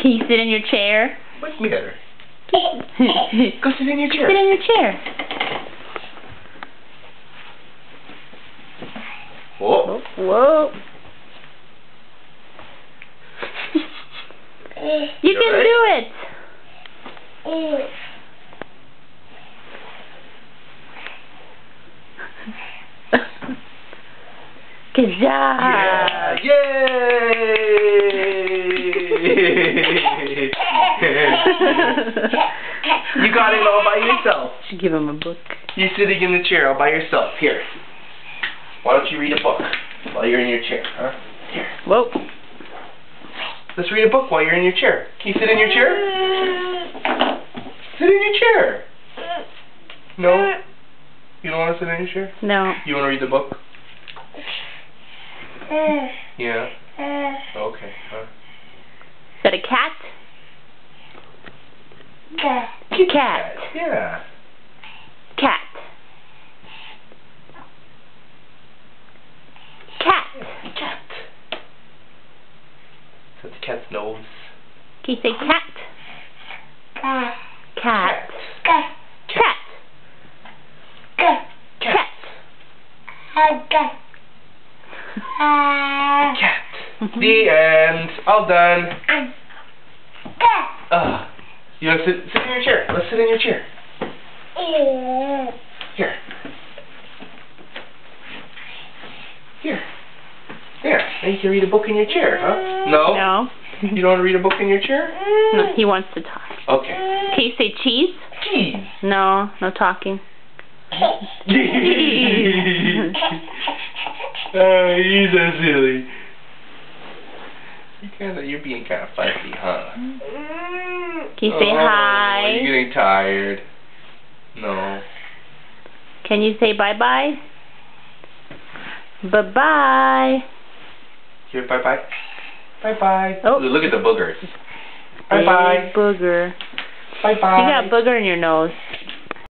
Can you sit in your chair? What's the matter? Go sit in your chair. Sit in your chair. Whoa. Whoa. You You can alright? do it. Good job. Yeah. Yay! you got it all by yourself. Should give him a book. You're sitting in the chair all by yourself. Here. Why don't you read a book while you're in your chair, huh? Here. Whoa. Let's read a book while you're in your chair. Can you sit in your chair? Sit in your chair. No? You don't want to sit in your chair? No. You want to read the book? Uh. Yeah. Uh. Okay. Huh? Is that a cat? Cat. Yeah. Cat. Cat. Cat. That's the cat's nose. Can you say cat? Cat. Cat. Cat. Cat. Cat. The end. All done. Ugh. You want to sit, sit in your chair? Let's sit in your chair. Here. Here. There. Now you can read a book in your chair, huh? No? No. You don't want to read a book in your chair? No, he wants to talk. Okay. Can you say cheese? Cheese. No, no talking. oh, he's so silly. You kinda, you're being kind of fussy, huh? Mm. Can you say oh, hi? You're getting tired. No. Can you say bye bye? Bye bye. Here, bye bye. Bye bye. Oh. Look at the boogers. Bye bye. Big booger. Bye bye. You got booger in your nose.